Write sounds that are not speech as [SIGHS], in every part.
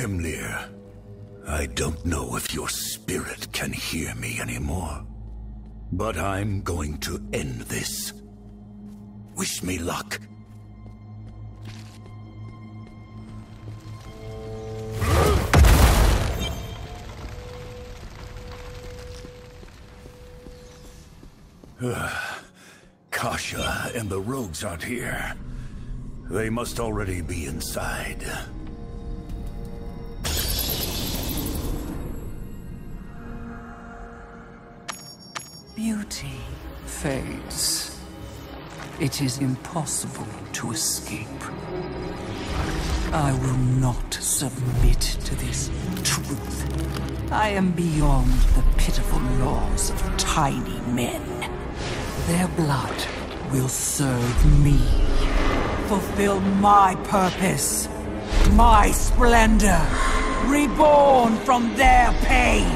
Himlir, I don't know if your spirit can hear me anymore. But I'm going to end this. Wish me luck. [SIGHS] Kasha and the rogues aren't here. They must already be inside. Beauty fades. It is impossible to escape. I will not submit to this truth. I am beyond the pitiful laws of tiny men. Their blood will serve me. Fulfill my purpose. My splendor. Reborn from their pain.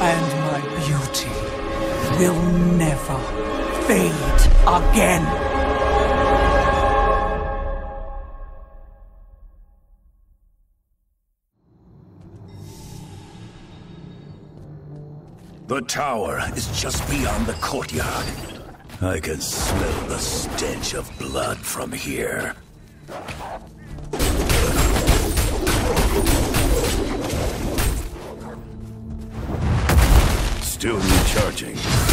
And will never fade again. The tower is just beyond the courtyard. I can smell the stench of blood from here. Still recharging.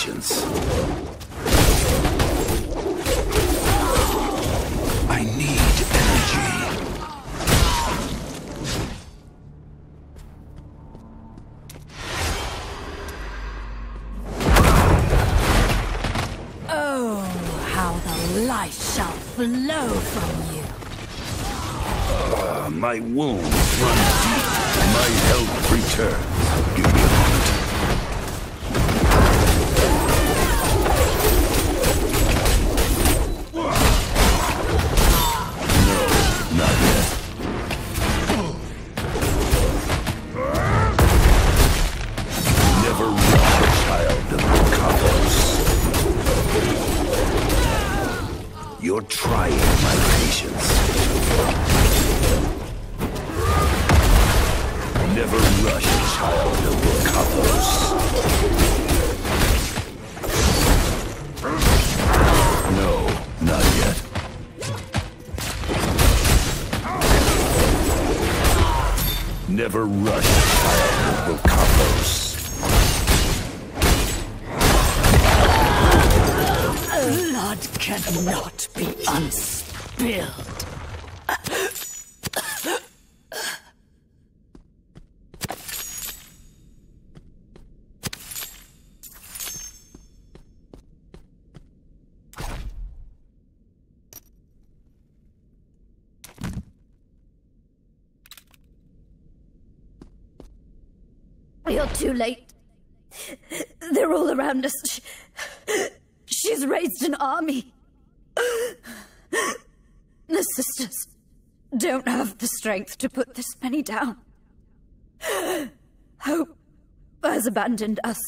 Patience. I need energy. Oh, how the light shall flow from you. Ah, my wounds run deep. My health returns. Give me trying my patience. Never rush child of the No, not yet. Never rush child of the Blood cannot be unspilled. You're too late. They're all around us. Sh- She's raised an army. The sisters don't have the strength to put this many down. Hope has abandoned us.